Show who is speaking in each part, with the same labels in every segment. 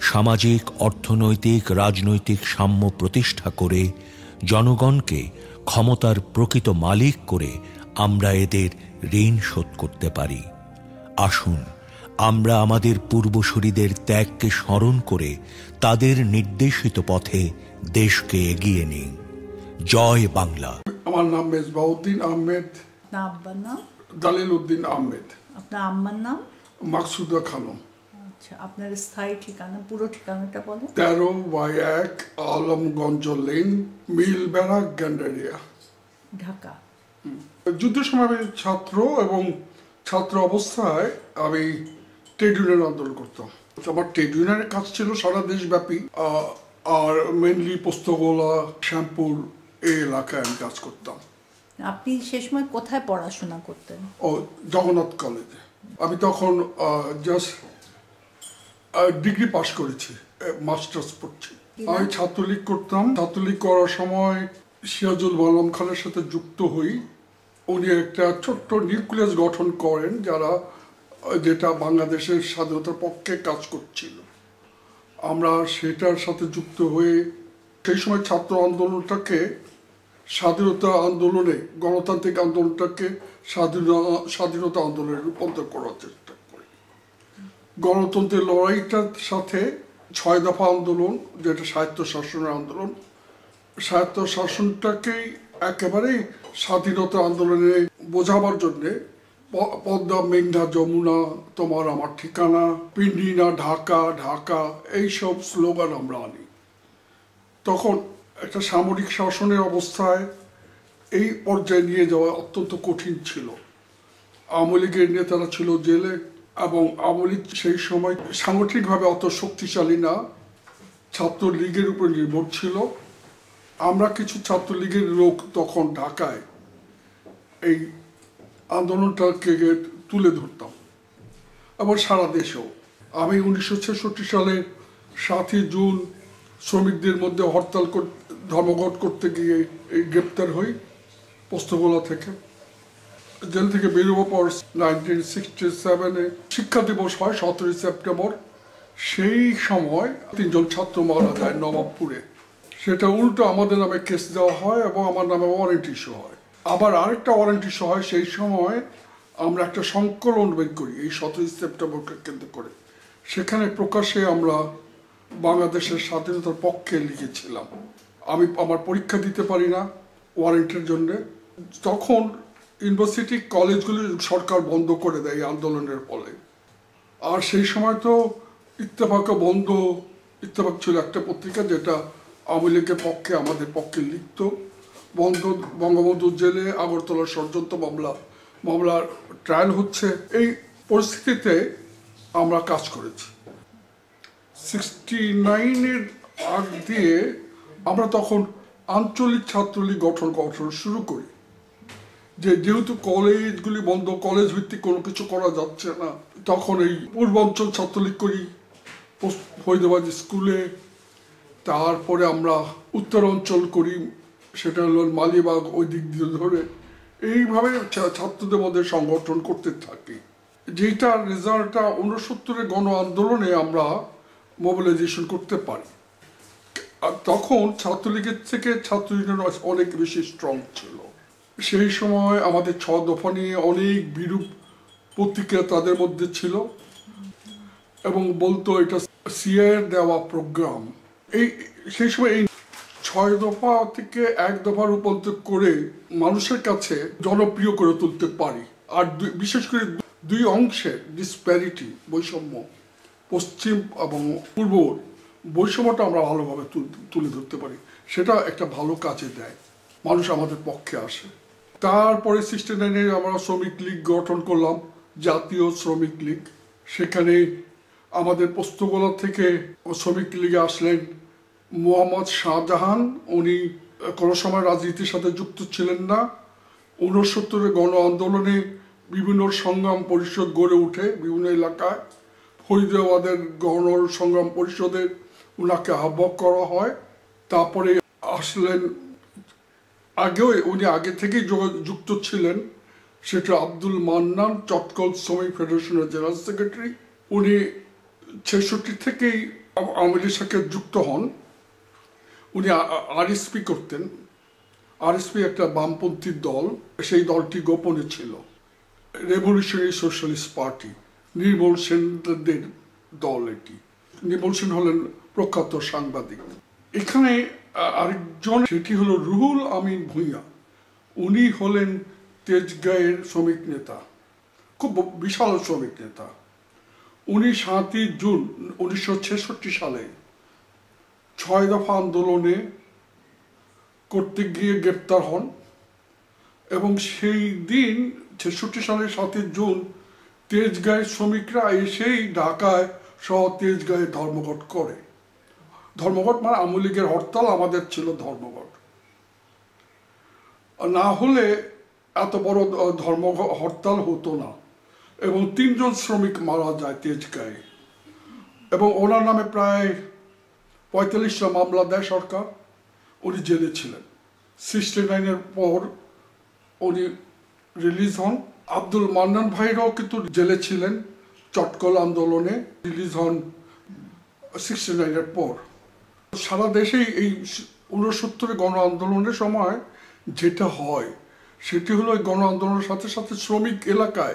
Speaker 1: সামাজিক অর্থনৈতিক রাজনৈতিক সাম্য প্রতিষ্ঠা করে জনগণকে ক্ষমতার প্রকৃত মালিক করে আমরা এদের ঋণ শোধ করতে পারি। আসুন আমরা আমাদের পূর্বসূরিদের ত্যাগকে স্মরণ করে তাদের নির্দেশিত পথে দেশকে এগিয়ে নিই। জয় বাংলা।
Speaker 2: আমার নাম মেজবাউদ্দিন আহমেদ।
Speaker 3: আব্বার নাম?
Speaker 2: দালিল উদ্দিন আহমেদ।
Speaker 3: আপনার আম্মার নাম?
Speaker 2: মাকসুদা খানম।
Speaker 3: আচ্ছা আপনার স্থায়ী ঠিকানা পুরো ঠিকানাটা বলেন।
Speaker 2: তেরো বাই এক Alamganj lane mill barrack Gendaria.
Speaker 3: Dhaka.
Speaker 2: যুদ্ধের সময় আমি ছাত্র এবং ছাত্র অবস্থায় আমি ট্রেড ইউনিয়ন আন্দোলন করতাম। আমার ট্রেড ইউনিয়নের কাজ ছিল সারা দেশব্যাপী। আর মেনলি পোস্তগোলা শ্যামপুর এই এলাকায় আমি কাজ করতাম।
Speaker 3: আপনি সে সময় কোথায় পড়াশোনা করতেন?
Speaker 2: ও জগন্নাথ কলেজে আমি তখন জাস্ট ডিগ্রি পাশ করেছি মাস্টার্স পড়ছি। আমি ছাত্রলীগ করতাম। ছাত্রলীগ করার সময় সিরাজুল মালাম খানের সাথে যুক্ত হই। উনি একটা ছোট্ট নিউক্লিয়াস গঠন করেন যারা যেটা বাংলাদেশের স্বাধীনতার পক্ষে কাজ করছিল। আমরা সেটার সাথে যুক্ত হয়ে সেই সময় ছাত্র আন্দোলনটাকে স্বাধীনতা আন্দোলনে গণতান্ত্রিক আন্দোলনটাকে স্বাধীনতা স্বাধীনতা আন্দোলনে রূপান্তর করার চেষ্টা গণতন্ত্রের লড়াইটার সাথে ছয় দফা আন্দোলন, যেটা সাহিত্য শাসনের আন্দোলন। সাহিত্য শাসনটাকেই একেবারেই স্বাধীনতা আন্দোলনে বোঝাবার জন্যে পদ্মা, মেঘনা, যমুনা, তোমার আমার ঠিকানা, পিন্ডিনা, ঢাকা ঢাকা, এইসব স্লোগান আমরা আনি। তখন একটা সামরিক শাসনের অবস্থায় এই পর্যায়ে নিয়ে যাওয়া অত্যন্ত কঠিন ছিল। আওয়ামী লীগের নেতারা ছিল জেলে এবং আওয়ামী সেই সময় সাংগঠনিকভাবে অত শক্তিশালী না, ছাত্রলীগের উপর নির্ভর ছিল। আমরা কিছু ছাত্রলীগের লোক তখন ঢাকায় এই আন্দোলনটাকে তুলে ধরতাম এবং সারা দেশেও। আমি উনিশশো ছেষট্টি সালের সাতই জুন শ্রমিকদের মধ্যে হরতাল ধর্মঘট করতে গিয়ে গ্রেপ্তার হই পোস্তগোলা থেকে। জেল থেকে বেরোবার পর নাইনটিন সিক্সটি সেভেনে শিক্ষা দিবস হয়, সতেরোই সেপ্টেম্বর। সেই সময় তিনজন ছাত্র মারা যায় নবাবপুরে। সেটা উল্টো আমাদের নামে কেস দেওয়া হয় এবং আমার নামে ওয়ারেন্ট ইস্যু হয়। আবার আরেকটা ওয়ারেন্ট ইস্যু হয়, সেই সময় আমরা একটা সংকলন বের করি, এই সতেরোই সেপ্টেম্বরকে কেন্দ্র করে। সেখানে প্রকাশে আমরা বাংলাদেশের স্বাধীনতার পক্ষে লিখেছিলাম। আমি আমার পরীক্ষা দিতে পারি না ওয়ারেন্টের জন্যে। তখন ইউনিভার্সিটি কলেজগুলি সরকার বন্ধ করে দেয় আন্দোলনের ফলে। আর সেই সময় তো ইত্তেফাকও বন্ধ, ইত্তেফাক ছিল একটা পত্রিকা যেটা আওয়ামী লীগের পক্ষে, আমাদের পক্ষে লিখত। বঙ্গ বঙ্গবন্ধুর জেলে আগরতলা ষড়যন্ত্র মামলা, মামলার ট্রায়াল হচ্ছে। এই পরিস্থিতিতে আমরা কাজ করেছি। সিক্সটি নাইনের আগ দিয়ে আমরা তখন আঞ্চলিক ছাত্রলীগ গঠন গঠন শুরু করি। যে যেহেতু কলেজগুলি বন্ধ কলেজ ভিত্তিক কোনো কিছু করা যাচ্ছে না, তখন এই পূর্বাঞ্চল ছাত্রলীগ করি ফৈদাবাদ স্কুলে, তারপরে আমরা উত্তর অঞ্চল করি, সেটা হলো মালিবাগ ওই দিক দিয়ে ধরে। এইভাবে ছাত্রদের মধ্যে সংগঠন করতে থাকি। যেটা রেজাল্টটা উনসত্তরের গণ আন্দোলনে আমরা মোবিলাইজেশন করতে পারি। আর তখন ছাত্রলীগের থেকে ছাত্র ইউনিয়ন অনেক বেশি স্ট্রং ছিল। সেই সময় আমাদের ছ দফা নিয়ে অনেক বিরূপ প্রতিক্রিয়া তাদের মধ্যে ছিল। এবং বলতো এটা সিআইয়ের দেওয়া প্রোগ্রাম। এই, সেই সময় এই ছয় দফা থেকে এক দফা রূপান্তর করে মানুষের কাছে জনপ্রিয় করে তুলতে পারি। আর বিশেষ করে দুই অংশে ডিসপ্যারিটি বৈষম্য, পশ্চিম এবং পূর্ব বৈষম্যটা আমরা ভালোভাবে তুলে ধরতে পারি। সেটা একটা ভালো কাজে দেয়। মানুষ আমাদের পক্ষে আসে। তারপরে সিক্সটি নাইনে আমরা শ্রমিক লীগ গঠন করলাম, জাতীয় শ্রমিক লীগ। সেখানে আমাদের পোস্তগোলা থেকে শ্রমিক লীগে আসলেন মোহাম্মদ শাহজাহান। উনি কোনো সময় রাজনীতির সাথে যুক্ত ছিলেন না। ঊনসত্তরের গণ আন্দোলনে বিভিন্ন সংগ্রাম পরিষদ গড়ে ওঠে বিভিন্ন এলাকায়। ফরিদাবাদের গণ সংগ্রাম পরিষদের ওনাকে আহ্বায়ক করা হয়। তারপরে আসলেন আগেও উনি আগে থেকেই যুক্ত ছিলেন। সেটা আব্দুল মান্নান, চটকল শ্রমিক ফেডারেশনের জেনারেল সেক্রেটারি। উনি ছেষট্টি থেকেই আওয়ামী সাথে যুক্ত হন। উনি আরএসপি করতেন। আরএসপি একটা বামপন্থী দল। সেই দলটি গোপনে ছিল। রেভলিউশনারি সোশ্যালিস্ট পার্টি নির্মল সেনদের দল এটি। নির্মল সেন হলেন প্রখ্যাত সাংবাদিক। এখানে আরেকজন সেটি হলো রুহুল আমিন ভূঁইয়া। উনি হলেন তেজগাঁয়ের শ্রমিক নেতা, খুব বিশাল শ্রমিক নেতা। উনি সাতই জুন উনিশশো ছেষট্টি সালে ছয় দফা আন্দোলনে করতে গিয়ে গ্রেপ্তার হন এবং সেই দিন ছেষট্টি সালের সাতই জুন তেজগাঁয়ের শ্রমিকরা এসেই ঢাকায় সহ তেজগাঁয়ে ধর্মঘট করে। ধর্মঘট মানে আওয়ামী লীগের হরতাল আমাদের ছিল ধর্মঘট। না হলে এত বড় ধর্ম হরতাল হতো না। এবং তিনজন শ্রমিক মারা যায় তেজগাঁয়ে। এবং ওনার নামে প্রায় পঁয়তাল্লিশটা মামলা দেয় সরকার। উনি জেলে ছিলেন। সিক্সটি নাইনের পর উনি রিলিজ হন। আব্দুল মান্নান ভাইরাও কিন্তু জেলে ছিলেন চটকল আন্দোলনে। রিলিজ হন সিক্সটি নাইনের পর। সারা দেশেই এই উনসত্তরের গণ আন্দোলনের সময় যেটা হয়, সেটি হলো গণ আন্দোলনের সাথে সাথে শ্রমিক এলাকায়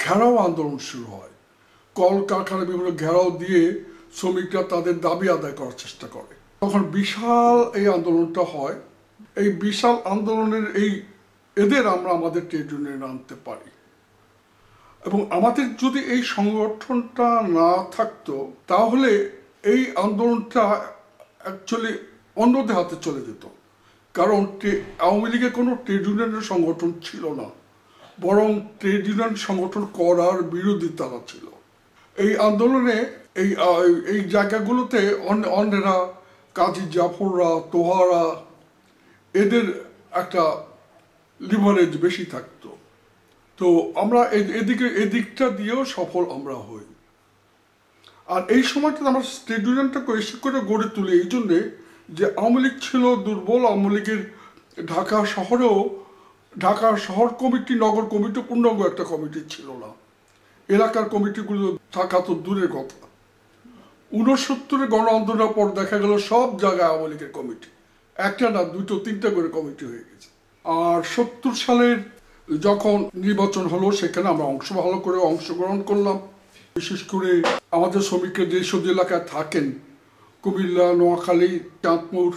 Speaker 2: ঘেরাও আন্দোলন শুরু হয়। কলকারখানা বিভিন্ন ঘেরাও দিয়ে শ্রমিকরা তাদের দাবি আদায় করার চেষ্টা করে। তখন বিশাল এই আন্দোলনটা হয়। এই বিশাল আন্দোলনের এই এদের আমরা আমাদের ট্রেড ইউনিয়নে আনতে পারি। এবং আমাদের যদি এই সংগঠনটা না থাকতো, তাহলে এই আন্দোলনটা অ্যাকচুয়ালি অন্যদের হাতে চলে যেত। কারণ আওয়ামী লীগের কোনো ট্রেড ইউনিয়নের সংগঠন ছিল না। বরং ট্রেড ইউনিয়ন সংগঠন করার বিরোধী তারা ছিল। এই আন্দোলনে এই এই জায়গাগুলোতে অন- অন্যেরা কাজী জাফররা, তোহারা, এদের একটা লিভারেজ বেশি থাকতো। তো আমরা এদিকে, এদিকটা দিয়েও সফল আমরা হই। আর এই সময়টাতে আমরা স্টেট ইউনিয়নটাকে বেশি করে গড়ে তুলি। এই জন্যে যে আওয়ামী লীগ ছিল দুর্বল, আওয়ামী লীগের ঢাকা শহরেও, ঢাকা শহর কমিটি, নগর কমিটি, পূর্ণাঙ্গ একটা কমিটি ছিল না। এলাকার কমিটিগুলো থাকা তো দূরের কথা। উনসত্তরে গণ আন্দোলনের পর দেখা গেল সব জায়গায় আওয়ামী লীগের কমিটি। একটা না, দুটো, তিনটা করে কমিটি হয়ে গেছে। আর সত্তর সালের যখন নির্বাচন হলো, সেখানে আমরা অংশ ভালো করে অংশগ্রহণ করলাম। বিশেষ করে আমাদের শ্রমিকরা যেসব এলাকায় থাকেন, কুমিল্লা, নোয়াখালী, চাঁদপুর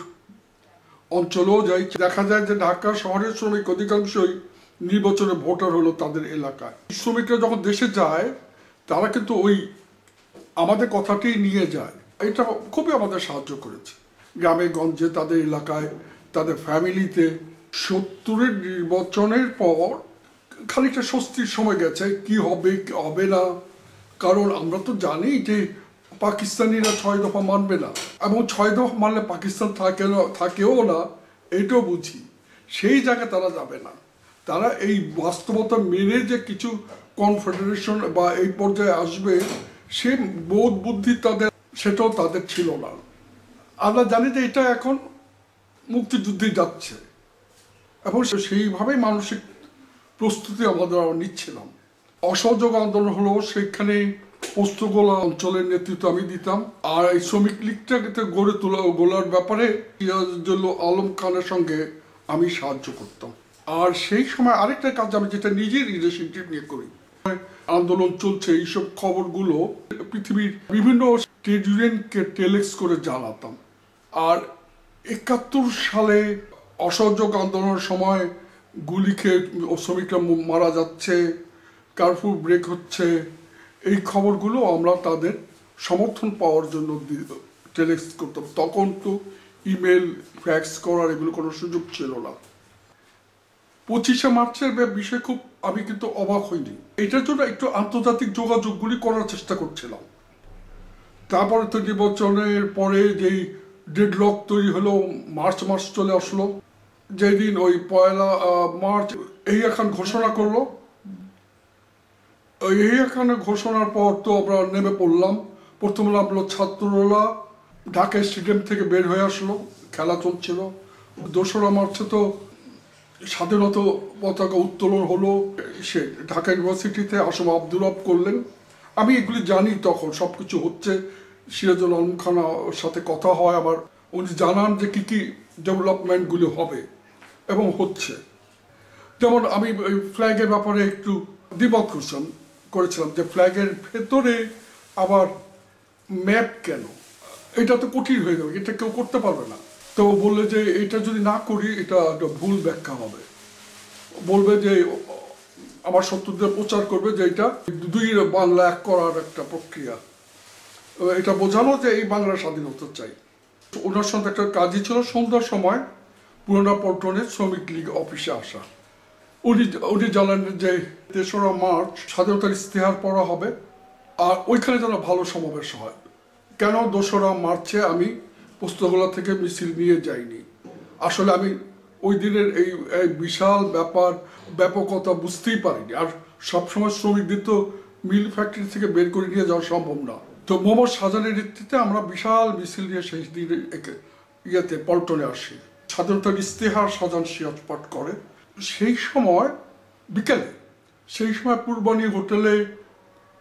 Speaker 2: অঞ্চলেও যাই, দেখা যায় যে ঢাকা শহরের শ্রমিক অধিকাংশই নির্বাচনে ভোটার হলো তাদের এলাকায়। শ্রমিকরা যখন দেশে যায়, তারা কিন্তু ওই আমাদের কথাটি নিয়ে যায়। এটা খুবই আমাদের সাহায্য করেছে। গ্রামে, গঞ্জে, তাদের এলাকায়, তাদের ফ্যামিলিতে সত্তরের নির্বাচনের পর খানিকটা স্বস্তির সময় গেছে, কি হবে কি হবে না। কারণ আমরা তো জানি যে পাকিস্তানিরা ছয় দফা মানবে না। এবং ছয় দফা মানলে পাকিস্তান থাকে থাকেও না, এটাও বুঝি। সেই জায়গায় তারা যাবে না। তারা এই বাস্তবতা মেনে যে কিছু কনফেডারেশন বা এই পর্যায়ে আসবে, সে বোধ বুদ্ধি তাদের, সেটাও তাদের ছিল না। আমরা জানি যে এটা এখন মুক্তিযুদ্ধে যাচ্ছে। এবং সেইভাবেই মানসিক প্রস্তুতি আমাদের নিচ্ছিলাম। অসহযোগ আন্দোলন হলো সেখানে পোস্তগোলা অঞ্চলের নেতৃত্ব আমি দিতাম। আর এই শ্রমিক লীগটাকে গড়ে তোলা গোলার ব্যাপারে আলম খানের সঙ্গে আমি সাহায্য করতাম। আর সেই সময় আরেকটা কাজ আমি যেটা নিজের রিলেশনশিপ নিয়ে করি। আন্দোলন চলছে, এইসব খবরগুলো পৃথিবীর বিভিন্ন ট্রেড ইউনিয়নকে টেলেক্স করে জানাতাম। আর একাত্তর সালে অসহযোগ আন্দোলনের সময় গুলি খেয়ে শ্রমিকরা মারা যাচ্ছে। কার্ফু ব্রেক হচ্ছে, এই খবরগুলো আমরা তাদের সমর্থন পাওয়ার জন্য টেলেক্স করতাম তখন তো ইমেল, ফ্যাক্স করার এগুলো কোনো সুযোগ ছিল না। পঁচিশে মার্চের বিষয়ে খুব আমি কিন্তু অবাক হইনি। এটার জন্য একটু আন্তর্জাতিক যোগাযোগগুলি করার চেষ্টা করছিলাম। তারপরে তো নির্বাচনের পরে যেই ডেডলক তৈরি হলো, মার্চ মাস চলে আসলো, যেদিন ওই পয়লা মার্চ এই এখন ঘোষণা করল এখানে ঘোষণার পর তো আমরা নেমে পড়লাম। প্রথম নামলো ছাত্ররা। ঢাকা স্টেডিয়াম থেকে বের হয়ে আসলো। খেলা চলছিল। দোসরা মার্চে তো স্বাধীনতা পতাকা উত্তোলন হলো। সে ঢাকা ইউনিভার্সিটিতে আসম আব্দুল রব করলেন। আমি এগুলি জানি, তখন সব কিছু হচ্ছে। সিরাজুল আলম খান ওর সাথে কথা হয় আবার। উনি জানান যে কী কী ডেভেলপমেন্টগুলি হবে এবং হচ্ছে। যেমন আমি ফ্ল্যাগের ব্যাপারে একটু দ্বিমত করছিলাম। করেছিলাম যে ফ্ল্যাগের ভেতরে আবার ম্যাপ কেন? এটা তো কঠিন হয়ে যাবে, এটা কেউ করতে পারবে না। তো বললে যে এটা যদি না করি, এটা একটা ভুল ব্যাখ্যা হবে। বলবে যে আমার শত্রুদের প্রচার করবে যে এটা দুই বাংলা এক করার একটা প্রক্রিয়া। এটা বোঝানো যে এই বাংলা স্বাধীনতা চাই। ওনার সঙ্গে একটা কাজই ছিল, সন্ধ্যার সময় পুরোনো পল্টনে শ্রমিক লীগ অফিসে আসা। উনি উনি জানালেন যে তেসরা মার্চ স্বাধীনতার ইস্তেহার পড়া হবে, আর ওইখানে যেন ভালো সমাবেশ হয়। কেন দোসরা মার্চে আমি পুস্তকগুলা থেকে মিছিল নিয়ে যাইনি? আসলে আমি ওই দিনের এই বিশাল ব্যাপার, ব্যাপকতা বুঝতেই পারিনি। আর সবসময় শ্রমিকদের তো মিল ফ্যাক্টরি থেকে বের করে নিয়ে যাওয়া সম্ভব না। তো মোহাম্মদ শাহজাহানের নেতৃত্বে আমরা বিশাল মিছিল নিয়ে সেই দিন ইয়েতে পল্টনে আসি। স্বাধীনতার ইস্তেহার শাহজাহান সিরাজ পাঠ করে। সেই সময়, বিকেলে, সেই সময় পূর্বাণী হোটেলে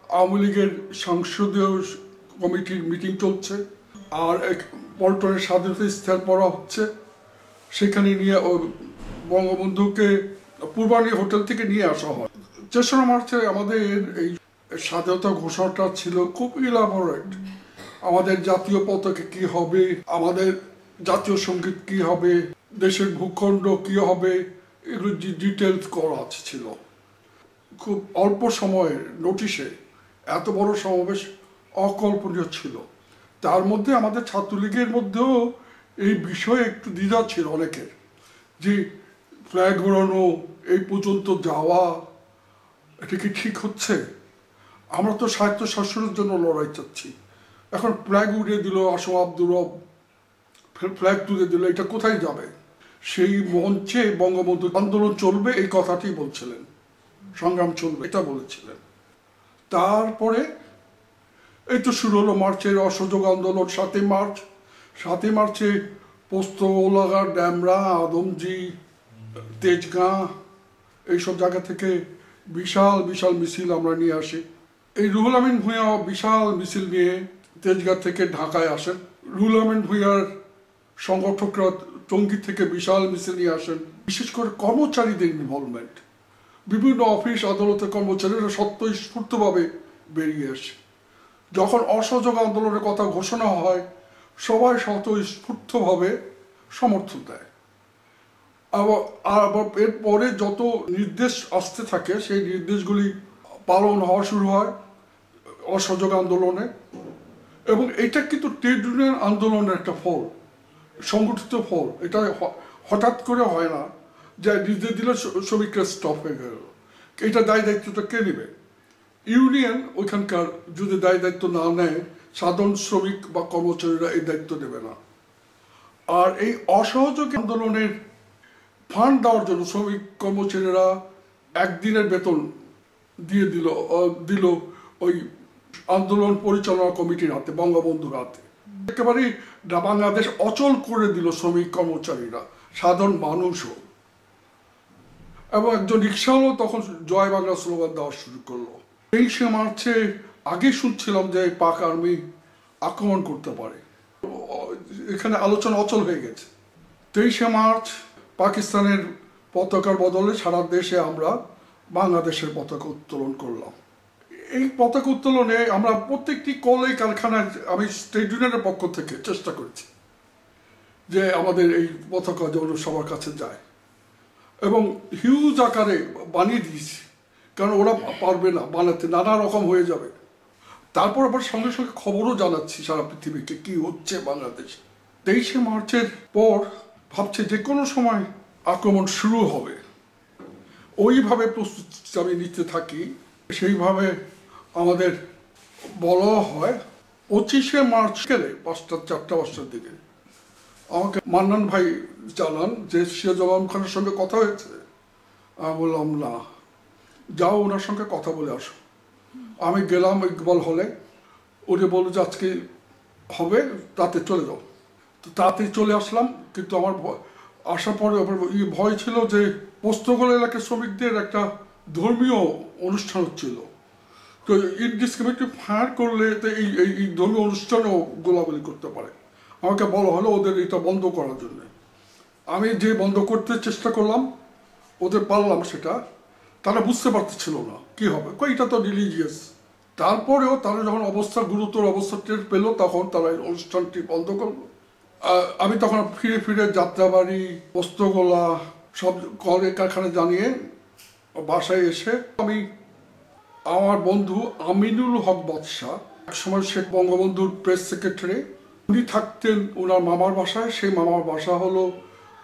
Speaker 2: আওয়ামী লীগের সংসদীয় কমিটির মিটিং চলছে, আর এক পল্টনের স্বাধীনতা ইস্তেহার পড়া হচ্ছে। সেখানে নিয়ে বঙ্গবন্ধুকে পূর্বাণী হোটেল থেকে নিয়ে আসা হয়। তেসরা মার্চে আমাদের এই স্বাধীনতা ঘোষণাটা ছিল খুব ইলাবোরেট। আমাদের জাতীয় পতাকা কি হবে? আমাদের জাতীয় সংগীত কি হবে? দেশের ভূখণ্ড কি হবে? এগুলো ডিটেলস করা ছিল। খুব অল্প সময়ের নোটিশে এত বড় সমাবেশ অকল্পনীয় ছিল। তার মধ্যে আমাদের ছাত্রলীগের মধ্যেও এই বিষয়ে একটু দ্বিধা ছিল অনেকের। যে ফ্ল্যাগ ঘোরানো এই পর্যন্ত যাওয়া, এটা কি ঠিক হচ্ছে? আমরা তো সাহিত্য শাসনের জন্য লড়াই চাচ্ছি। এখন ফ্ল্যাগ উড়িয়ে দিল, আসম আব্দুর ফ্ল্যাগ তুলে দিল, এটা কোথায় যাবে? সেই মঞ্চে বঙ্গবন্ধু আন্দোলন চলবে, এই কথাটি বলছিলেন। সংগ্রাম চলবে, এটা বলেছিলেন। তারপরে এই তো শুরু হলো মার্চের অসহযোগ আন্দোলন, সাতই মার্চ। সাতই মার্চে পোস্তলাগা ড্যামরা, আদমজি, তেজগাঁ, এইসব জায়গা থেকে বিশাল বিশাল মিছিল আমরা নিয়ে আসি। এই রুহুল আমিন ভূঁইয়া বিশাল মিছিল নিয়ে তেজগাঁ থেকে ঢাকায় আসেন। রুহুল আমিন ভূঁইয়ার সংগঠকরা টঙ্গী থেকে বিশাল মিছিল নিয়ে আসেন। বিশেষ করে কর্মচারীদের ইনভলভমেন্ট বিভিন্ন অফিস আদালতের কর্মচারীরা স্বতঃস্ফূর্তভাবে বেরিয়ে আসে। যখন অসহযোগ আন্দোলনের কথা ঘোষণা হয়, সবাই স্বতঃস্ফূর্তভাবে সমর্থন দেয়। আবার আবার এরপরে যত নির্দেশ আসতে থাকে, সেই নির্দেশগুলি পালন হওয়া শুরু হয় অসহযোগ আন্দোলনে। এবং এটা কিন্তু ট্রেড ইউনিয়ন আন্দোলনের একটা ফল। সংগঠিত ফল এটা হঠাৎ করে হয় না যে নিজে দিলে শ্রমিকরা স্টপ হয়ে গেল। এটা দায় দায়িত্বটা কে নেবে? ইউনিয়ন ওইখানকার যদি দায় দায়িত্ব না নেয়, সাধারণ শ্রমিক বা কর্মচারীরা এই দায়িত্ব নেবে না। আর এই অসহযোগ আন্দোলনের ফান্ড দেওয়ার জন্য শ্রমিক কর্মচারীরা একদিনের বেতন দিয়ে দিল দিল ওই আন্দোলন পরিচালনা কমিটির হাতে, বঙ্গবন্ধুর হাতে। একেবারেই বাংলাদেশ অচল করে দিল শ্রমিক কর্মচারীরা, সাধারণ মানুষও। এবং একজন রিক্সাওয়ালা তখন জয় বাংলা স্লোগান দেওয়া শুরু করল। তেইশে মার্চে আগে শুনছিলাম যে পাক আর্মি আক্রমণ করতে পারে। এখানে আলোচনা অচল হয়ে গেছে। তেইশে মার্চ পাকিস্তানের পতাকার বদলে সারা দেশে আমরা বাংলাদেশের পতাকা উত্তোলন করলাম। এই পতাকা উত্তোলনে আমরা প্রত্যেকটি কলে কারখানায় আমি স্টেট ইউনিয়নের পক্ষ থেকে চেষ্টা করেছি যে আমাদের এই পতাকা যেন সবার কাছে যায়। এবং হিউজ আকারে বানিয়ে দিয়েছি, কারণ ওরা পারবে না, বানাতে নানা রকম হয়ে যাবে। তারপর আবার সঙ্গে সঙ্গে খবরও জানাচ্ছি সারা পৃথিবীকে কি হচ্ছে বাংলাদেশে। তেইশে মার্চের পর ভাবছে যে কোনো সময় আক্রমণ শুরু হবে। ওইভাবে প্রস্তুতি আমি নিতে থাকি, সেইভাবে আমাদের বলা হয় পঁচিশে মার্চ গেলে পাঁচটা, চারটা, পাঁচটার দিকে। আমাকে মান্নান ভাই জানান যে সিরাজুল খানের সঙ্গে কথা হয়েছে। আমি বললাম, না। যাও ওনার সঙ্গে কথা বলে আসো। আমি গেলাম ইকবাল হলে। উনি বলল যে আজকে হবে, তাতে চলে যাও। তো তাতে চলে আসলাম, কিন্তু আমার আসার পরে ভয় ছিল যে পোস্তগোল এলাকার শ্রমিকদের একটা ধর্মীয় অনুষ্ঠান হচ্ছিল। তো ইনডিসক্রিমিনেটিভ ফায়ার করলে তো এই এই ধর্মীয় অনুষ্ঠানও গোলাগুলি করতে পারে। আমাকে বলা হলো ওদের এটা বন্ধ করার জন্য। আমি যে বন্ধ করতে চেষ্টা করলাম, ওদের পারলাম সেটা, তারা বুঝতে পারতেছিল না, কি হবে? এটা তো রিলিজিয়াস তারপরেও তারা যখন অবস্থা, গুরুতর অবস্থা টের পেল, তখন তারা এই অনুষ্ঠানটি বন্ধ করল। আমি তখন ফিরে ফিরে যাত্রাবাড়ি পোস্তগোলা সব কলে কারখানা জানিয়ে বাসায় এসে আমি আমার বন্ধু আমিনুল হক বাদশাহ একসময় শেখ বঙ্গবন্ধুর প্রেস সেক্রেটারি উনি থাকতেন ওনার মামার বাসায়, সেই মামার বাসা হলো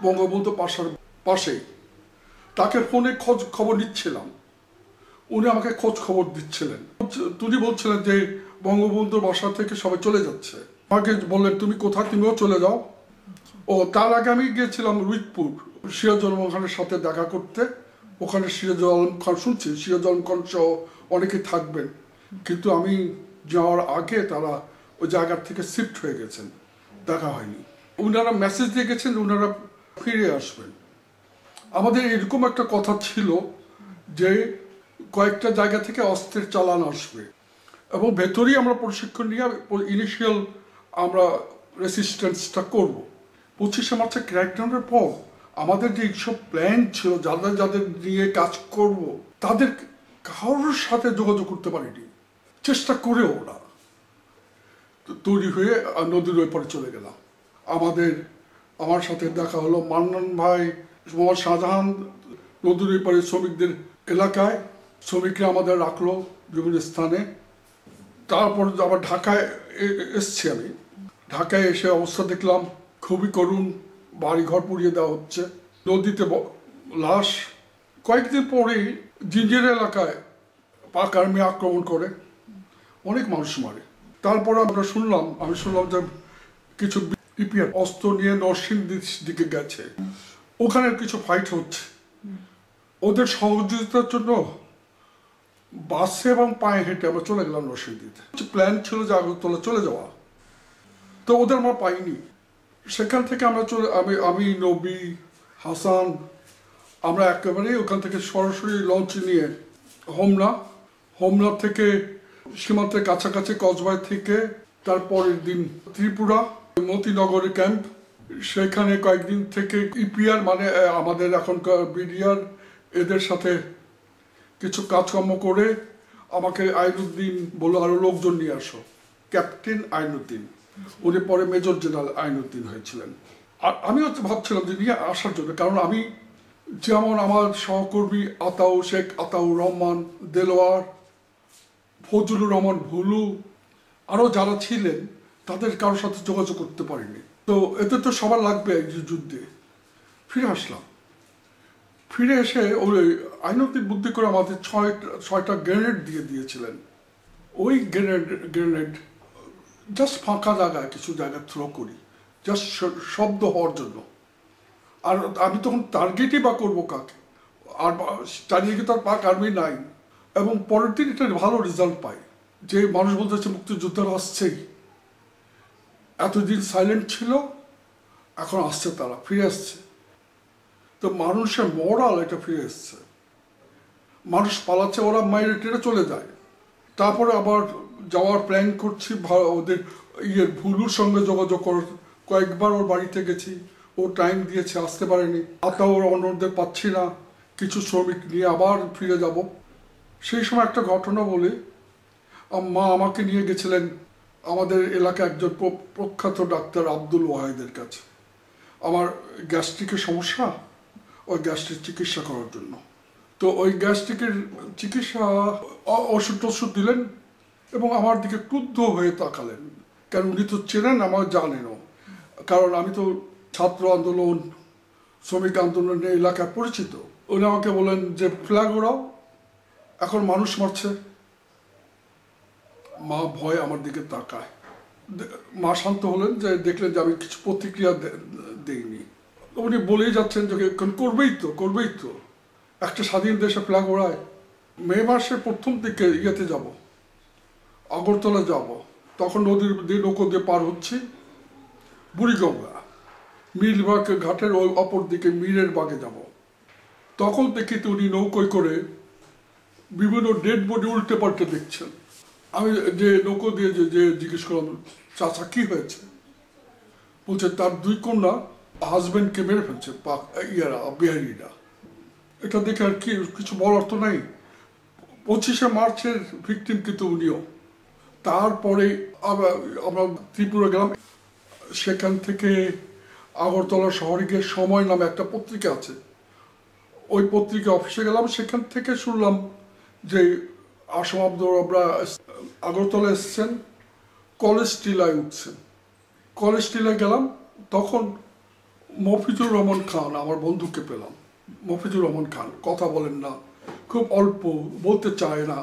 Speaker 2: বঙ্গবন্ধু পাশার পাশে। তাকে ফোনে খোঁজ খবর নিচ্ছিলাম। উনি আমাকে খোঁজ খবর দিচ্ছিলেন। তিনি বলছিলেন যে, বঙ্গবন্ধুর বাসা থেকে সবাই চলে যাচ্ছে। আমাকে বললেন, তুমি কোথায়? তুমিও চলে যাও। ও, তার আগে আমি গিয়েছিলাম রুইতপুর সিরাজুল আলম খানের সাথে দেখা করতে। ওখানে সিরাজুল আলম খান শুনছি, সিরাজুল আলম খান সহ অনেকে থাকবেন। কিন্তু আমি যাওয়ার আগে তারা ওই জায়গার থেকে শিফট হয়ে গেছেন। দেখা হয়নি। ওনারা মেসেজ দিয়ে গেছেন ওনারা ফিরে আসবেন। আমাদের এরকম একটা কথা ছিল যে কয়েকটা জায়গা থেকে অস্ত্রের চালান আসবে। এবং ভেতরেই আমরা প্রশিক্ষণ নিয়ে ইনিশিয়াল আমরা রেসিস্ট্যান্সটা করব। পঁচিশে মার্চের ক্র্যাকডাউনের পর আমাদের যে এইসব প্ল্যান ছিল, যাদের যাদের নিয়ে কাজ করব, তাদের কারোর সাথে যোগাযোগ করতে পারিনি। চেষ্টা করেও না। তৈরি হয়ে নদীর ওই পারে চলে গেলাম। আমাদের, আমার সাথে দেখা হলো মান্নান ভাই, মোহাম্মদ শাহজাহান। নদীর ওই পারে শ্রমিকদের এলাকায়। শ্রমিকরা আমাদের রাখল বিভিন্ন স্থানে। তারপর আবার ঢাকায় এসছি আমি। ঢাকায় এসে অবস্থা দেখলাম, খুবই করুণ, বাড়িঘর পুড়িয়ে দেওয়া হচ্ছে। নদীতে লাশ। কয়েকদিন পরেই জিঞ্জির এলাকায় পাক আর্মি আক্রমণ করে, অনেক মানুষ মারে। তারপর আমরা শুনলাম, আমি শুনলাম যে কিছু ইপিআর অস্ত্র নিয়ে নরসিংদীর দিকে গেছে। ওখানে কিছু ফাইট হচ্ছে। ওদের সহযোগিতার জন্য বাসে এবং পায়ে হেঁটে আমরা চলে গেলাম নরসিংদীতে। প্ল্যান ছিল যে আগরতলা চলে যাওয়া। তো ওদের আমরা পাইনি। সেখান থেকে আমরা চলে, আমি আমি নবী, হাসান আমরা একেবারেই ওখান থেকে সরাসরি লঞ্চ নিয়ে হোমনা হোমনা থেকে সীমান্তের কাছাকাছি কসবাই থেকে তারপরের দিন ত্রিপুরা মতিনগরের ক্যাম্প, সেখানে কয়েকদিন থেকে ইপিআর মানে আমাদের এখনকার বিডিআর, এদের সাথে কিছু কাজকর্ম করে আমাকে আইনুদ্দিন বলল আরও লোকজন নিয়ে আসো। ক্যাপ্টেন আইনুদ্দিন, উনি পরে মেজর জেনারেল আইনুদ্দিন হয়েছিলেন। আর আমিও ভাবছিলাম যে নিয়ে আসার জন্য, কারণ আমি যেমন আমার সহকর্মী আতাউ শেখ আতাউর রহমান, দেলোয়ার, ফজলুর রহমান ভুলু আরও যারা ছিলেন, তাদের কারোর সাথে যোগাযোগ করতে পারিনি। তো এতে তো সবার লাগবে যুদ্ধে। ফিরে আসলাম। ফিরে এসে ওই আইনতিক বুদ্ধি করে আমাদের ছয় ছয়টা গ্রেনেড দিয়ে দিয়েছিলেন। ওই গ্রেনেড গ্রেনেড জাস্ট ফাঁকা জায়গায় কিছু জায়গায় থ্রো করি জাস্ট শব্দ হওয়ার জন্য। আর আমি তখন টার্গেটই বা করব কাকে? আর চারিদিকে তার পাক আর্মি নাই? এবং পরের দিন এটা ভালো রেজাল্ট পাই। যে মানুষ বলতে বলতেছে মুক্তিযোদ্ধারা আসছেই। এতদিন সাইলেন্ট ছিল, এখন আসছে তারা, ফিরে আসছে। তো মানুষের মরাল এটা ফিরে এসছে। মানুষ পালাচ্ছে, ওরা মায়ের টেনে চলে যায়। তারপরে আবার যাওয়ার প্ল্যান করছি ওদের ইয়ের ভুলুর সঙ্গে যোগাযোগ কর, কয়েকবার ওর বাড়িতে গেছি। ও টাইম দিয়েছে, আসতে পারেনি। আতা ওর অন্যদের পাচ্ছি না। কিছু শ্রমিক নিয়ে আবার ফিরে যাব। সেই সময় একটা ঘটনা বলি। মা আমাকে নিয়ে গেছিলেন আমাদের এলাকায় একজন প্র- প্রখ্যাত ডাক্তার আব্দুল ওয়াহেদের কাছে। আমার গ্যাস্ট্রিকের সমস্যা? ওই গ্যাস্ট্রিক চিকিৎসা করার জন্য। তো ওই গ্যাস্ট্রিকের চিকিৎসা ওষুধ টষুধ দিলেন এবং আমার দিকে ক্রুদ্ধ হয়ে তাকালেন। কারণ উনি তো চেনেন, আমার জানেনও। কারণ আমি তো ছাত্র আন্দোলন, শ্রমিক আন্দোলনের এলাকায় পরিচিত। উনি আমাকে বলেন যে, ফ্ল্যাগ ওড়াও, এখন মানুষ মারছে। মা ভয় আমার দিকে তাকায়। মা শান্ত হলেন যে, দেখলেন যে আমি কিছু প্রতিক্রিয়া দেইনি। উনি বলেই যাচ্ছেন যে করবেই তো করবেই তো। একটা স্বাধীন দেশে ফ্ল্যাগ ওড়ায়। মে মাসের প্রথম দিকে ইয়েতে যাব, আগরতলা যাব। তখন নদীর দিয়ে নৌকো দিয়ে পার হচ্ছি বুড়িগঙ্গা। মিলবাগ ঘাটের ওই অপর দিকে মীরের বাগে যাব। তখন দেখি উনি নৌকোয় করে বিভিন্ন ডেড বডি উল্টে পাল্টে দেখছেন। আমি যে নৌকো দিয়ে যে জিজ্ঞেস করলাম, চাচা, কি হয়েছে? বলছে, তার দুই কন্যা হাজব্যান্ডকে মেরে ফেলছে ইয়ারা, বিহারিরা। এটা দেখে আর কি, কিছু বলার অর্থ নাই। পঁচিশে মার্চের ভিকটিম কিন্তু উনিও। তারপরে আমরা ত্রিপুরা গেলাম। সেখান থেকে আগরতলা শহরে গিয়ে সময় নামে একটা পত্রিকা আছে। ওই পত্রিকা অফিসে গেলাম, সেখান থেকে শুনলাম যে আসম আব্দুর আমরা আগরতলা এসছেন, কলেজ টিলায় উঠছেন। কলেজ টিলায় গেলাম, তখন মফিজুর রহমান খান, আমার বন্ধুকে পেলাম। মফিজুর রহমান খান, কথা বলেন না, খুব অল্প, বলতে চায় না।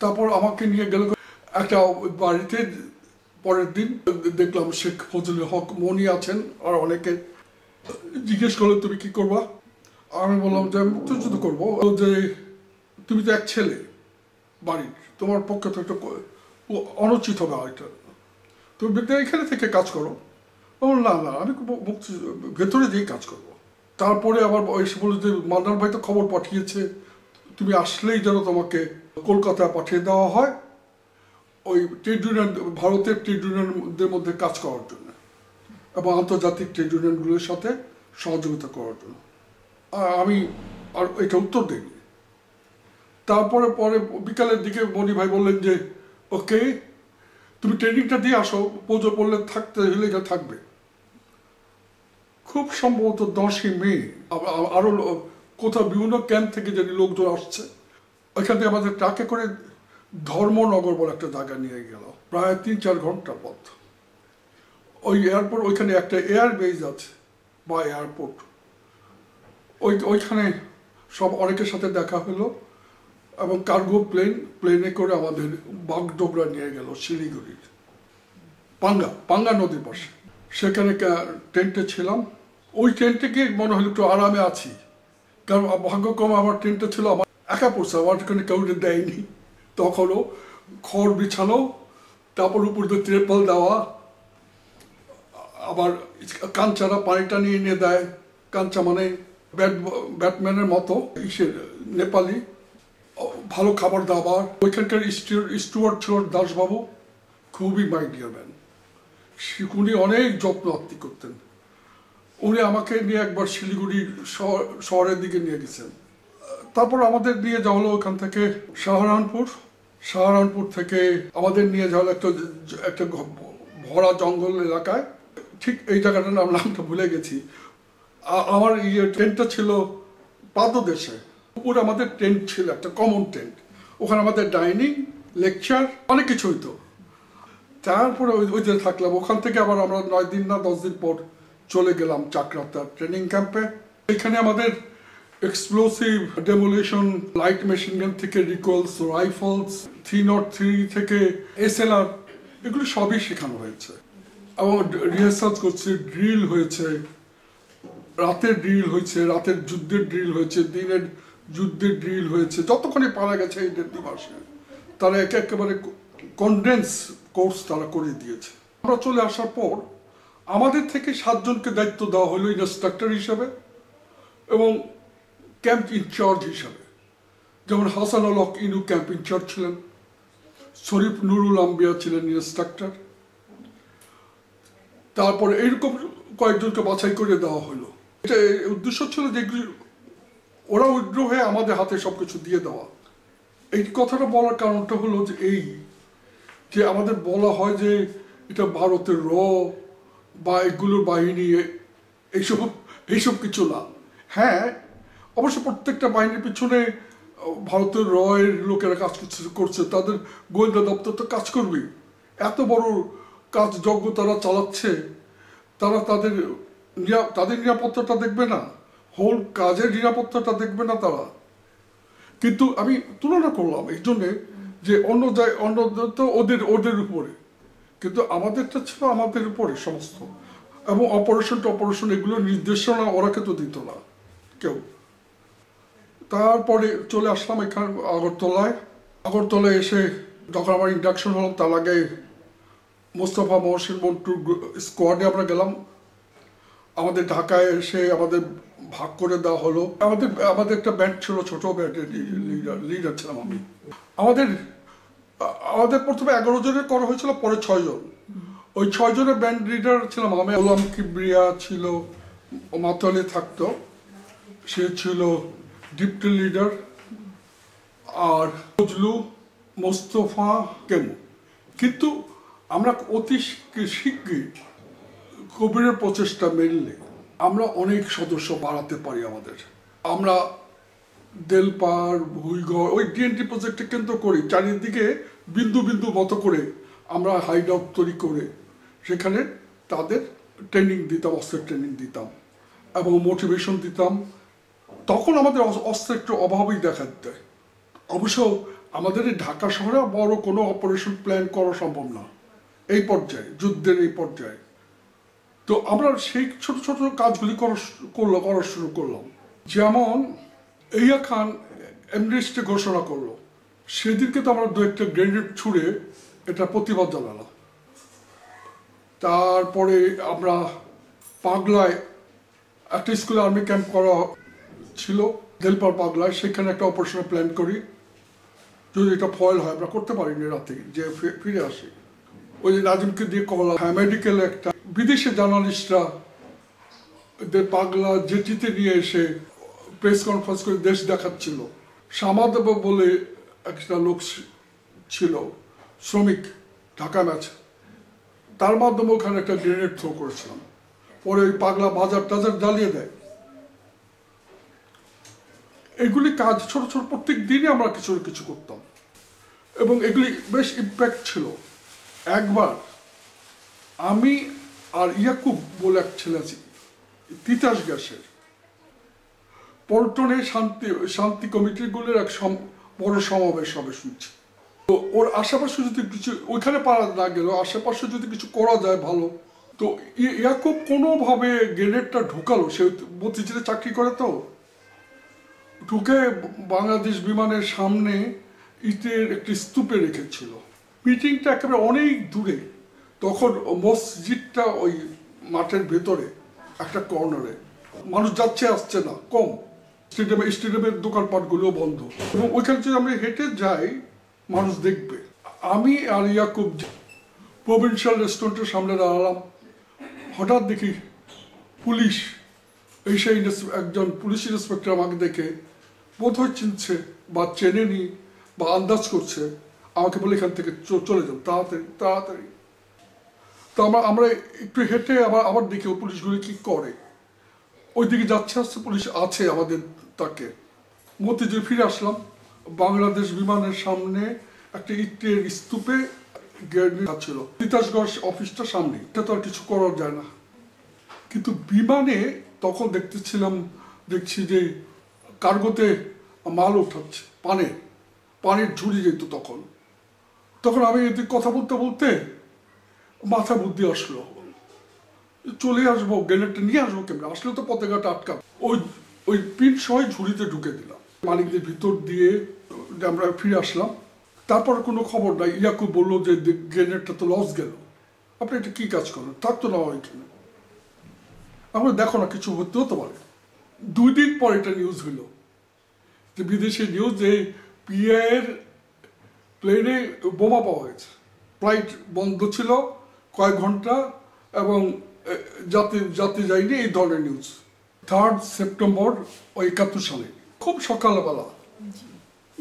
Speaker 2: তারপর আমাকে নিয়ে গেল, একটা বাড়িতে পরের দিন দেখলাম শেখ ফজলুল হক মনি আছেন আর অনেকে জিজ্ঞেস করল তুমি কি করবা? আমি বললাম, যে আমি মুক্তিযুদ্ধ করব। যে, তুমি তো এক ছেলে বাড়ির, তোমার পক্ষে তো একটা অনুচিত হবে এটা তুমি এখানে থেকে কাজ করো। না না, আমি মুক্তি ভেতরে যেই কাজ করব। তারপরে আবার এসে বলল যে, মান্নান ভাই তো খবর পাঠিয়েছে, তুমি আসলেই যেন তোমাকে কলকাতায় পাঠিয়ে দেওয়া হয়। ওই ট্রেড ইউনিয়ন, ভারতের ট্রেড ইউনিয়নদের মধ্যে কাজ করার জন্য এবং আন্তর্জাতিক ট্রেড ইউনিয়নগুলোর সাথে সহযোগিতা করার জন্য। আমি আর এটা উত্তর দিইনি। তারপরে পরে বিকালের দিকে মনি ভাই বললেন যে, ওকে, তুমি ট্রেনিংটা দিয়ে আসো, পুজো পড়লে থাকতে হলে এটা থাকবে। খুব সম্ভবত দশই মে, আবার আরও কোথাও বিভিন্ন ক্যাম্প থেকে যদি লোকজন আসছে, ওইখান থেকে আমাদের ট্রাকে করে ধর্মনগর বলে একটা জায়গা নিয়ে গেল। প্রায় তিন চার ঘণ্টা পথ। ওই এয়ারপোর্ট ওইখানে একটা এয়ার বেজ আছে, বা এয়ারপোর্ট ওই ওইখানে সব অনেকের সাথে দেখা হলো, এবং কার্গো প্লেন প্লেনে করে আমাদের বাগডোগরা নিয়ে গেল, শিলিগুড়ির। পাঙ্গা পাঙ্গা নদীর পাশে। সেখানে টেন্টে ছিলাম। ওই টেন্টে গিয়ে মনে হলো একটু আরামে আছি। কারণ ভাগ্যক্রমে আমার টেন্টটা ছিল আমার একা পড়ছে আমার কেউ দেয়নি। তখনও খড় বিছানো, তারপর উপর দিয়ে ত্রেপল দেওয়া, আবার কাঞ্চারা পানিটা নিয়ে এনে দেয়। কাঞ্চা মানে ব্যাট, ব্যাটম্যানের মতো ইসের নেপালি। ভালো খাবার দাবার। ওইখানকার স্টুয়ার্ট ছিল দাসবাবু। খুবই মাই ডিয়ার ম্যান। উনি অনেক যত্ন আত্মি করতেন। উনি আমাকে নিয়ে একবার শিলিগুড়ি শহর- শহরের দিকে নিয়ে গেছেন। তারপর আমাদের নিয়ে যাওয়া হলো ওখান থেকে সাহারানপুর সাহারানপুর থেকে আমাদের নিয়ে যাওয়া একটা একটা ভরা জঙ্গল এলাকায়, ঠিক এই জায়গাটার নাম নামটা ভুলে গেছি। আমার ইয়ে টেন্টটা ছিল পাদদেশে। উপরে আমাদের টেন্ট ছিল, একটা কমন টেন্ট ওখানে আমাদের ডাইনিং, লেকচার, অনেক কিছু হইতো তারপরে ওই ওই থাকলাম, ওখান থেকে আবার আমরা নয় দিন না দশ দিন পর চলে গেলাম চাকরাতা ট্রেনিং ক্যাম্পে। এখানে আমাদের explosive demolition light machine gun থেকে recoilless rifles three nought three থেকে এসএলআর এগুলো সবই শেখানো হয়েছে। এবং রিহার্সাল করছে ড্রিল হয়েছে, রাতের ড্রিল হয়েছে, রাতের যুদ্ধের ড্রিল হয়েছে, দিনের যুদ্ধের ড্রিল হয়েছে যতক্ষণই পারা গেছে এই দেড় মাসে তারা একে একেবারে কনডেন্স কোর্স তারা করে দিয়েছে। আমরা চলে আসার পর আমাদের থেকে সাতজনকে দায়িত্ব দেওয়া হলো ইনস্ট্রাক্টর হিসাবে এবং ক্যাম্প ইনচার্জ হিসাবে। যেমন Hasan al Haq Inu camp in charge ছিলেন, শরীফ নুরুল আম্বিয়া ছিলেন ইনস্ট্রাক্টর। তারপরে এইরকম কয়েকজনকে বাছাই করে দেওয়া হলো। এটা উদ্দেশ্য ছিল যে ওরা উগ্র হয়ে আমাদের হাতে সবকিছু দিয়ে দেওয়া। এই কথাটা বলার কারণটা হলো যে এই, যে আমাদের বলা হয় যে এটা ভারতের র বা এগুলোর বাহিনী এইসব এইসব কিছু না। হ্যাঁ অবশ্য প্রত্যেকটা বাহিনীর পিছনে ভারতের রয়ের লোকেরা কাজ করছে করছে, তাদের গোয়েন্দা দপ্তর তো কাজ করবেই। এত বড় কাজ যজ্ঞ তারা চালাচ্ছে, তারা তাদের তাদের নিরাপত্তাটা দেখবে না, হোল কাজের নিরাপত্তাটা দেখবে না তারা। কিন্তু আমি তুলনা করলাম এই জন্যে যে অন্য যায় অন্য তো ওদের ওদের উপরে। কিন্তু আমাদেরটা ছিল আমাদের উপরে সমস্ত। এবং অপারেশন টপারেশন এগুলোর নির্দেশনা ওরা কিন্তু দিত না, কেউ। তারপরে চলে আসলাম এখানে আগরতলায়। আগরতলায় এসে যখন আমার ইন্ডাকশন হলাম, তার আগে মোস্তফা মহসিন মন্টুর স্কোয়াডে আমরা গেলাম। আমাদের ঢাকায় এসে আমাদের ভাগ করে দেওয়া হলো। আমাদের আমাদের একটা ব্যান্ড ছিল, ছোট ব্যান্ডের লিডার ছিলাম আমি। আমাদের আমাদের প্রথমে এগারো জনের করা হয়েছিল, পরে ছয় জন। ওই ছয় জনের ব্যান্ড লিডার ছিলাম আমি। ওলাম কিবরিয়া ছিল মাতালি থাকতো। সে ছিল ডিপটি লিডার আর ফজলু মোস্তফা কেমু কিন্তু আমরা অতি শীঘ্র- শীঘ্রই কবিরের প্রচেষ্টা মেনলে আমরা অনেক সদস্য বাড়াতে পারি আমাদের। আমরা দেলপার ভুইঘর, ওই ডিএনটি প্রজেক্টে কেন্দ্র করি, চারিদিকে বিন্দু বিন্দু মতো করে আমরা হাইড আউট তৈরি করে সেখানে তাদের ট্রেনিং দিতাম, অস্ত্রের ট্রেনিং দিতাম এবং মোটিভেশন দিতাম। তখন আমাদের অস্ত্র একটু অভাবই দেখা দেয় অবশ্য আমাদের ঢাকা শহরে বড় কোনো অপারেশন প্ল্যান করা সম্ভব না। এই পর্যায়ে, যুদ্ধের এই পর্যায়ে। তো আমরা সেই ছোট ছোট কাজগুলি করা করল, করা শুরু করলাম। যেমন ইয়া খান এমনেস্টে ঘোষণা করল। সেদিনকে তো আমরা দু একটা গ্রেনেড ছুড়ে এটা প্রতিবাদ জানালাম। তারপরে আমরা পাগলায় একটা স্কুলে আর্মি ক্যাম্প করা ছিল দেলপার পাগলায় সেখানে একটা অপারেশন প্ল্যান করি। যদি এটা ফয়েল হয়, আমরা করতে পারিনি রাতে, যে ফিরে আসি। ওই নাজিমকে দিয়ে কল মেডিকেল একটা বিদেশি জার্নালিস্টরা পাগলা জেটিতে নিয়ে এসে প্রেস কনফারেন্স করে দেশ দেখাচ্ছিল। সামাদেব বলে একটা লোক ছিল, শ্রমিক, ঢাকা ম্যাচ। তার মাধ্যমে ওখানে একটা গ্রেনেড থ্রো করেছিলাম। পরে ওই পাগলা বাজার টাজার জ্বালিয়ে দেয়। এগুলি কাজ ছোট ছোট, প্রত্যেক দিনই আমরা কিছু না কিছু করতাম। এবং এগুলি বেশ ইম্প্যাক্ট ছিল। একবার আমি আর ইয়াকুব বলে এক ছেলে আছি, তিতাস গ্যাসের। পল্টনে শান্তি শান্তি কমিটিগুলোর এক বড় সমাবেশ হবে শুনছি। তো ওর আশেপাশে যদি কিছু, ওইখানে পারা না গেলেও আশেপাশে যদি কিছু করা যায় ভালো। তো ইয়াকুব কোনোভাবে গ্রেনেডটা ঢুকালো, সে মতিঝিলে চাকরি করে তো? ঢুকে বাংলাদেশ বিমানের সামনে ইটের একটি স্তূপে রেখেছিল। মিটিংটা একেবারে অনেক দূরে। তখন মসজিদটা ওই মাঠের ভেতরে, একটা কর্নারে। মানুষ যাচ্ছে, আসছে না, কম। স্টেডিয়ামে, স্টেডিয়ামের দোকানপাটগুলো বন্ধ। এবং ওইখানে যদি আমি হেঁটে যাই, মানুষ দেখবে। আমি আর ইয়াকুব প্রভিনশিয়াল রেস্টুরেন্টের সামনে দাঁড়ালাম। হঠাৎ দেখি পুলিশ। এই সেই একজন পুলিশ ইন্সপেক্টর আমাকে দেখে বোধহয় চিনছে বা চেনেনি বা আন্দাজ করছে, আমাকে বলে এখান থেকে চলে যাও, তাড়াতাড়ি তাড়াতাড়ি। তো আমরা আমরা একটু হেঁটে আবার আবার দেখি ওই পুলিশগুলি কি করে। ওই দিকে যাচ্ছে, আসছে, পুলিশ আছে আমাদের তাকে। মতিঝিল ফিরে আসলাম। বাংলাদেশ বিমানের সামনে একটা ইটের স্তূপে ছিল তিতাসগড় অফিসটা সামনে, এটা তো আর কিছু করা যায় না। কিন্তু বিমানে তখন দেখতেছিলাম, দেখছি যে কার্গোতে মাল উঠাচ্ছে, পানে। পানির ঝুড়ি যেত তখন। তখন আমি এদিকে কথা বলতে বলতে মাথা বুদ্ধি আসলো। চলে আসব, গ্রেনেডটা নিয়ে আসব কেমন? আসলে তো পতাকাটা আটকা। ওই ওই পিন সহ ঝুড়িতে ঢুকে দিলাম। মালিকদের ভিতর দিয়ে আমরা ফিরে আসলাম। তারপর কোনো খবর নাই। ইয়াকুব বলল যে গ্রেনেডটা তো লস গেল। আপনি এটা কি কাজ করেন? থাকতো না এখানে। আমরা দেখো না, কিছু হতে হতে পারে। দুই দিন পর এটা নিউজ হইল যে বিদেশি নিউজ যে পিআইয়ের প্লেনে বোমা পাওয়া গেছে। ফ্লাইট বন্ধ ছিল কয়েক ঘণ্টা এবং এ, যাত্রী যাত্রী যায়নি এই ধরনের নিউজ থার্ড সেপ্টেম্বর ওই একাত্তর সালে। খুব সকালবেলা।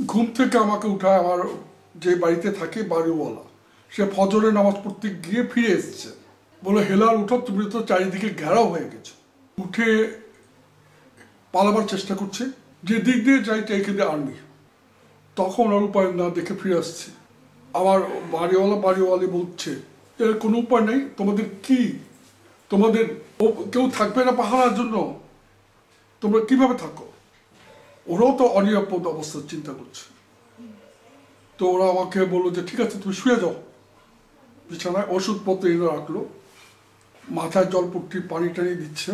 Speaker 2: ঘুম থেকে আমাকে উঠায় আমার যে বাড়িতে থাকে বাড়িওয়ালা। সে ফজরে নামাজ পড়তে গিয়ে ফিরে এসেছে। বলে হেলাল উঠো তুমি তো চারিদিকে ঘেরাও হয়ে গেছো। উঠে পালাবার চেষ্টা করছে। যে দিক দিয়ে যাইতে এখানে আর্মি। তখন আর উপায় না দেখে ফিরে আসছি। আমার বাড়িওয়ালা বাড়িওয়ালি বলছে, এর কোনো উপায় নেই? তোমাদের কি? তোমাদের কেউ থাকবে না পাহারার জন্য? তোমরা কীভাবে থাকো? ওরাও তো অনিরাপদ অবস্থার চিন্তা করছে। তো ওরা আমাকে বলল যে, ঠিক আছে, তুমি শুয়ে যাও। বিছানায় ওষুধপত্র এনে রাখল। মাথায় জলপট্টি, পানি টানি দিচ্ছে।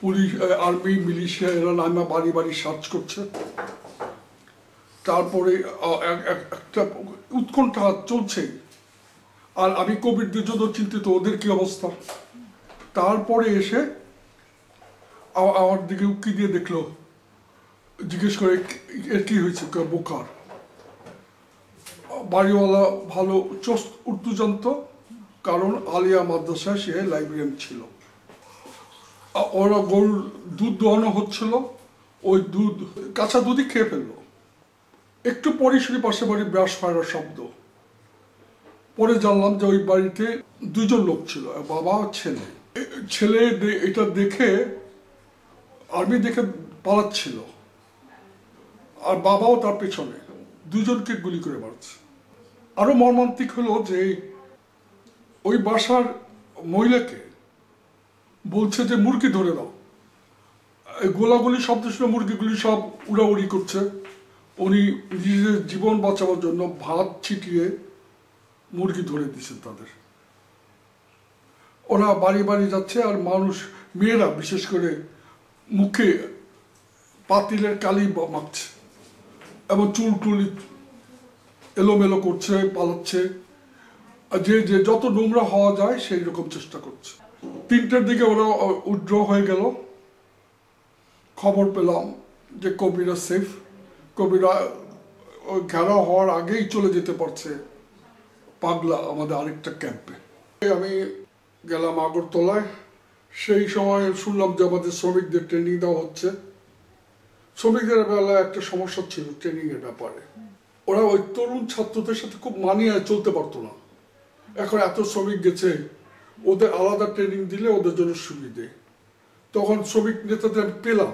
Speaker 2: পুলিশ আর্মি, মিলিশিয়া, এরা নামা বাড়ি বাড়ি সার্চ করছে। তারপরে এক- এক- একটা উৎকণ্ঠা চলছে। আর আমি কোভিডদের জন্য চিন্তিত, ওদের কি অবস্থা? তারপরে এসে আমার দিকে উকি দিয়ে দেখল। জিজ্ঞেস করে এর কি হয়েছে? বোকার? বাড়িওয়ালা ভালো চোস উর্দু জানতো, কারণ আলিয়া মাদ্রাসায় সে লাইব্রেরিয়ান ছিল। ওরা গরুর দুধ দোয়ানো হচ্ছিল, ওই দুধ কাঁচা দুধই খেয়ে ফেলল। একটু পরে শুনি পাশে বাড়ি ব্রাশ ফায়ার শব্দ। পরে জানলাম যে ওই বাড়িতে দুজন লোক ছিল বাবা ছেলে। ছেলে এটা দেখে আর্মি দেখে পালাচ্ছিল। আর বাবাও তার পেছনে, দুজনকে গুলি করে মারছে। আরও মর্মান্তিক হলো যে ওই বাসার মহিলাকে বলছে যে মুরগি ধরে দাও গোলাগুলি শব্দ শুনে মুরগিগুলি সব উড়াউড়ি করছে। উনি নিজের জীবন বাঁচাবার জন্য ভাত ছিটিয়ে মুরগি ধরে দিচ্ছেন তাদের। ওরা বাড়ি বাড়ি যাচ্ছে আর মানুষ, মেয়েরা বিশেষ করে মুখে পাতিলের কালি মাখছে এবং চুল টুল এলোমেলো করছে, পালাচ্ছে। যে যে যত নোংরা হওয়া যায় সেই রকম চেষ্টা করছে। তিনটের দিকে ওরা উড্র হয়ে গেল। খবর পেলাম যে কবিরা সেফ কবিরা ঘেরাও হওয়ার আগেই চলে যেতে পারছে পাগলা আমাদের আরেকটা ক্যাম্পে আমি গেলাম আগরতলায়। সেই সময় শুনলাম যে আমাদের শ্রমিকদের ট্রেনিং দেওয়া হচ্ছে। শ্রমিকদের বেলায় একটা সমস্যা ছিল ট্রেনিং এর ব্যাপারে। ওরা ওই তরুণ ছাত্রদের সাথে খুব মানিয়ে চলতে পারতো না। এখন এত শ্রমিক গেছে ওদের আলাদা ট্রেনিং দিলে ওদের জন্য সুবিধে। তখন শ্রমিক নেতাদের আমি পেলাম।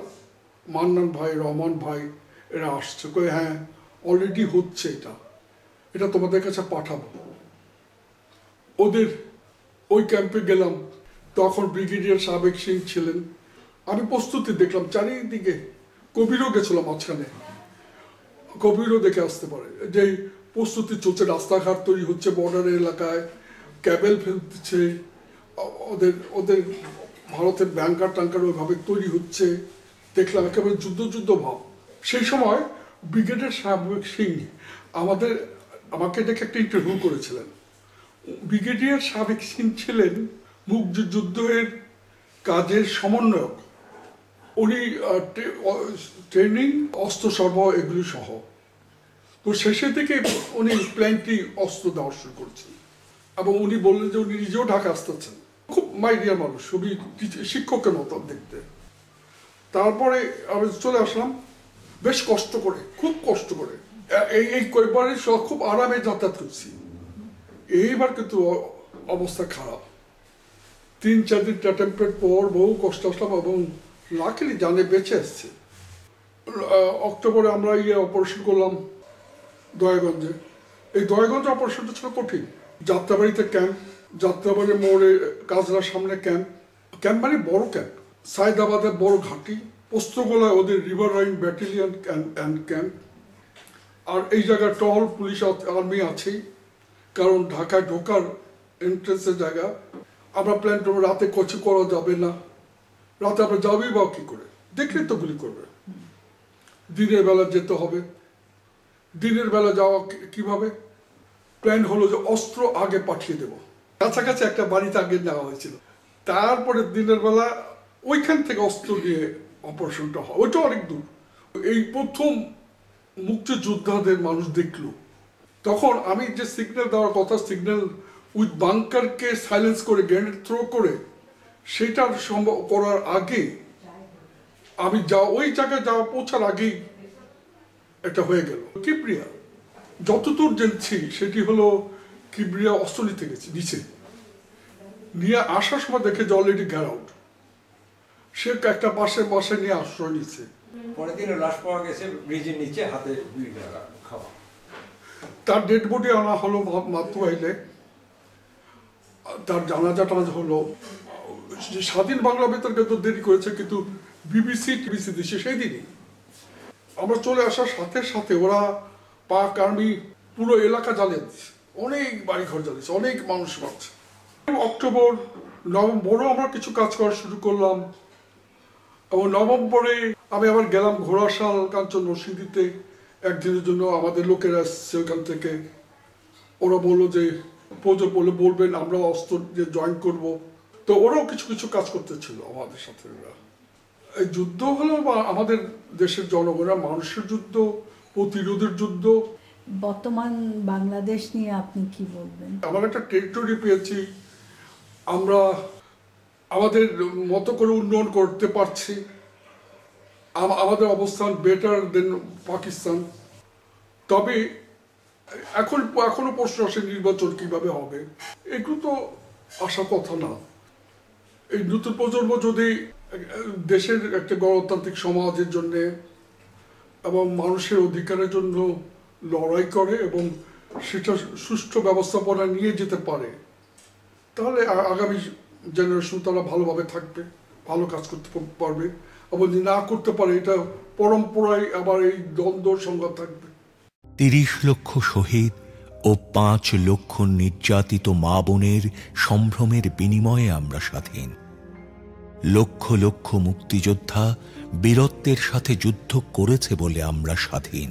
Speaker 2: মান্নান ভাই, রহমান ভাই, এরা আসছে। কয়ে হ্যাঁ অলরেডি হচ্ছে এটা। এটা তোমাদের কাছে পাঠাবো। ওদের ওই ক্যাম্পে গেলাম। তখন ব্রিগেডিয়ার সাবেক সিং ছিলেন। আমি প্রস্তুতি দেখলাম, চারিদিকে কবিরও গেছিল মাঝখানে। কবিরও দেখে আসতে পারে। যে প্রস্তুতি চলছে, রাস্তাঘাট তৈরি হচ্ছে বর্ডার এলাকায় ক্যাবেল ফেলতেছে ওদের ওদের ভারতের ব্যাংকার ট্যাঙ্কার ওইভাবে তৈরি হচ্ছে, দেখলাম একেবারে যুদ্ধ যুদ্ধ ভাব। সেই সময় ব্রিগেডের সাবেক সিং আমাদের, আমাকে ডেকে একটা ইন্টারভিউ করেছিলেন। ব্রিগেডিয়ার সাবেক সিং ছিলেন মুক্তিযুদ্ধের কাজের সমন্বয়ক। উনি ট্রেনিং, অস্ত্র সরবরাহ এগুলি সহ। তো শেষের দিকে উনি প্ল্যানটি অস্ত্র দেওয়া শুরু করছেন এবং উনি বললেন যে উনি নিজেও ঢাকা আসতেছেন খুব মাইডিয়া মানুষ খুবই শিক্ষকের মতো দেখতে। তারপরে আমি চলে আসলাম, বেশ কষ্ট করে, খুব কষ্ট করে। এই এই কয়েকবারে খুব আরামে যাতায়াত করছি। এইবার কিন্তু অবস্থা খারাপ। তিন, চার দিন অ্যাটেম্পের পর বহু কষ্ট আসলাম এবং লাকিলি জানে বেঁচে আসছে। অক্টোবরে আমরা ইয়ে অপারেশন করলাম দয়াগঞ্জে। এই দয়াগঞ্জ অপারেশনটা ছিল কঠিন। যাত্রাবাড়িতে ক্যাম্প যাত্রাবাড়ির মোড়ে কাজলার সামনে ক্যাম্প। ক্যাম্প মানে বড় ক্যাম্প। সাইদাবাদের বড় ঘাঁটি। পোস্তগোলায় ওদের riverine battalion and camp. আর এই জায়গায় টহল পুলিশ আর্মি আছেই। কারণ ঢাকায় ঢোকার এন্ট্রেন্সের জায়গা। আমরা প্ল্যান করব রাতে কচু করা যাবে না। রাতে আমরা যাবেই বা কী করে? দেখলে তো গুলি করবে। দিনের বেলা যেতে হবে। দিনের বেলা যাওয়া কীভাবে? প্ল্যান হলো যে অস্ত্র আগে পাঠিয়ে দেব। কাছাকাছি একটা বাড়িতে আগে নেওয়া হয়েছিল। তারপরে দিনের বেলা ওইখান থেকে অস্ত্র নিয়ে অপারেশনটা হয়। ওইটা অনেক দূর। এই প্রথম মুক্তিযোদ্ধাদের মানুষ দেখল। তখন আমি যে সিগন্যাল দেওয়ার কথা সিগন্যাল উইথ বাংকারকে সাইলেন্স করে গ্রেনেড থ্রো করে, সেটার সম্ভব করার আগে আমি যা, ওই জায়গায় যাওয়া, পৌঁছার আগেই এটা হয়ে গেল। কিপ্রিয়া, যতদূর জেনেছি, সেটি হলো কিবরিয়া অস্ত্র নিতে গেছে নিচে। নিয়ে আসার সময় দেখে যে অলরেডি গ্যার আউট সে একটা পাশে বসে নিয়ে আশ্রয় নিচ্ছে।
Speaker 4: পরের দিন লাশ পাওয়া গেছে ব্রিজের নিচে হাতে দুই খাওয়া।
Speaker 2: তার ডেড বডি আনা হলো মা- মাতুয়াইলে তার জানাজা টানাজা হলো। স্বাধীন বাংলা বেতারকে তো দেরি করেছে কিন্তু বিবিসি টিবিসি দিচ্ছে সেই দিনই। আমরা চলে আসার সাথে সাথে ওরা পাক আর্মি পুরো এলাকা জ্বালিয়ে দিচ্ছে। অনেক বাড়ি ঘর জ্বালিয়েছে অনেক মানুষ মারছে। অক্টোবর, নভেম্বরও আমরা কিছু কাজ করা শুরু করলাম। এবং নভেম্বরে আমি আবার গেলাম ঘোড়াশাল কাঞ্চন মসজিদিতে। একদিনের জন্য আমাদের লোকেরা এসছে ওখান থেকে। ওরা বলল যে, প্রয়োজন বলে বলবেন, আমরা অস্ত্র যে জয়েন করব। তো ওরাও কিছু কিছু কাজ করতেছিল আমাদের সাথে এই যুদ্ধ হলো আমাদের দেশের জনগণের মানুষের যুদ্ধ, প্রতিরোধের যুদ্ধ
Speaker 3: বর্তমান বাংলাদেশ নিয়ে আপনি কি বলবেন?
Speaker 2: আমরা একটা টেরিটরি পেয়েছি। আমরা আমাদের মতো করে উন্নয়ন করতে পারছি। আমাদের অবস্থান বেটার দেন পাকিস্তান। তবে এখন, এখনও প্রশ্ন আসে নির্বাচন কীভাবে হবে। এগুলো তো আসার কথা না। এই নতুন প্রজন্ম যদি দেশের একটা গণতান্ত্রিক সমাজের জন্যে এবং মানুষের অধিকারের জন্য লড়াই করে এবং সেটা সুষ্ঠু ব্যবস্থাপনা নিয়ে যেতে পারে, তাহলে আগামী জেনারেশন তারা ভালোভাবে থাকবে, ভালো কাজ করতে পারবে। এবং যদি না করতে পারে, এটা পরম্পরায় আবার এই দ্বন্দ্ব সংঘাত থাকবে।
Speaker 1: তিরিশ লক্ষ শহীদ ও পাঁচ লক্ষ নির্যাতিত মা বোনের সম্ভ্রমের বিনিময়ে আমরা স্বাধীন। লক্ষ লক্ষ মুক্তিযোদ্ধা বীরত্বের সাথে যুদ্ধ করেছে বলে আমরা স্বাধীন।